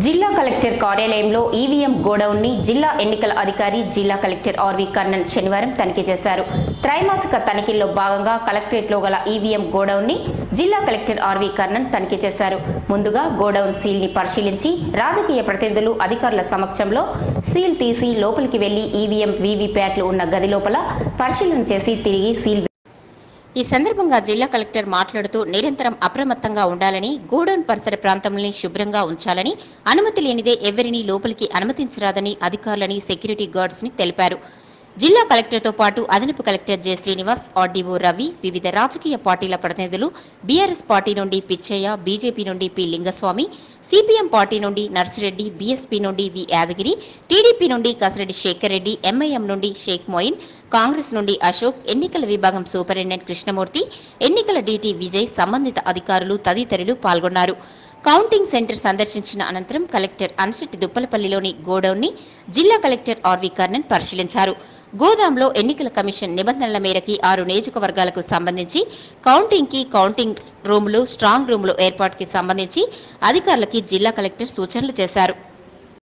జిల్లా కలెక్టర్ కార్యాలయంలో ఈవీఎం గోడౌన్ని జిల్లా ఎన్నికల అధికారి జిల్లా కలెక్టర్ ఆర్వి కర్ణన్ శనివారం తనిఖీ చేశారు. త్రైమాసిక తనిఖీల్లో భాగంగా కలెక్టరేట్లో గల ఈవీఎం గోడౌన్ని జిల్లా కలెక్టర్ ఆర్వి కర్ణన్ తనిఖీ చేశారు. ముందుగా గోడౌన్ సీల్ని పరిశీలించి రాజకీయ ప్రతినిధులు అధికారుల సమక్షంలో సీల్ తీసి లోపలికి వెళ్ళి ఈవీఎం వీవీప్యాట్లు ఉన్న గది లోపల పరిశీలన చేసి తిరిగి సీల్ ఈ సందర్భంగా జిల్లా కలెక్టర్ మాట్లాడుతూ నిరంతరం అప్రమత్తంగా ఉండాలని గోడౌన్ పరిసర ప్రాంతంని శుభ్రంగా ఉంచాలని అనుమతి లేనిదే ఎవరినీ లోపలికి అనుమతించరాదని అధికారులని సెక్యూరిటీ గార్డ్స్ని తెలిపారు. జిల్లా కలెక్టర్తో పాటు అదనపు collector J Srinivas RDO Ravi వివిధ రాజకీయ పార్టీల ప్రతినిధులు బీఆర్ఎస్ పార్టీ నుండి పిచ్చయ్య బీజేపీ నుండి పి లింగస్వామి సిపిఎం పార్టీ నుండి నర్సిరెడ్డి బీఎస్పీ నుండి వి యాదగిరి టీడీపీ నుండి కసిరెడ్డి శేఖర్ రెడ్డి ఎంఐఎం నుండి షేక్ మొయిన్ కాంగ్రెస్ నుండి అశోక్ ఎన్నికల విభాగం సూపరింటెండెంట్ కృష్ణమూర్తి ఎన్నికల డీటీ విజయ్ సంబంధిత అధికారులు తదితరులు పాల్గొన్నారు. కౌంటింగ్ సెంటర్ సందర్శించిన అనంతరం కలెక్టర్ అనశెట్టి దుప్పలపల్లిలోని గోడౌన్ని జిల్లా కలెక్టర్ ఆర్వి కర్ణన్ పరిశీలించారు. గోదాంలో ఎన్నికల కమిషన్ నిబంధనల మేరకి ఆరు నియోజకవర్గాలకు సంబంధించి కౌంటింగ్కి కౌంటింగ్ రూములు స్ట్రాంగ్ రూములు ఏర్పాటుకి సంబంధించి అధికారులకి జిల్లా కలెక్టర్ సూచనలు చేశారు.